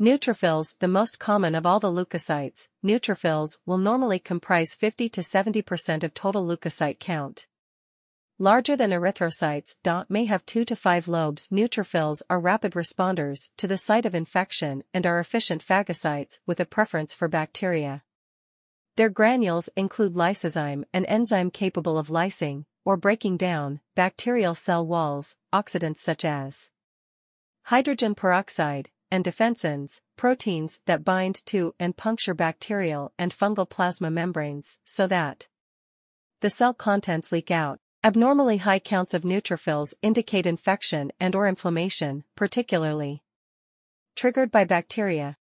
Neutrophils The most common of all the leukocytes, neutrophils will normally comprise 50 to 70% of total leukocyte count. Larger than erythrocytes, may have 2 to 5 lobes. Neutrophils are rapid responders to the site of infection and are efficient phagocytes with a preference for bacteria. Their granules include lysozyme, an enzyme capable of lysing, or breaking down, bacterial cell walls, oxidants such as hydrogen peroxide, and defensins, proteins that bind to and puncture bacterial and fungal plasma membranes so that the cell contents leak out. Abnormally high counts of neutrophils indicate infection and or inflammation, particularly triggered by bacteria.